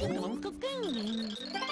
cooking.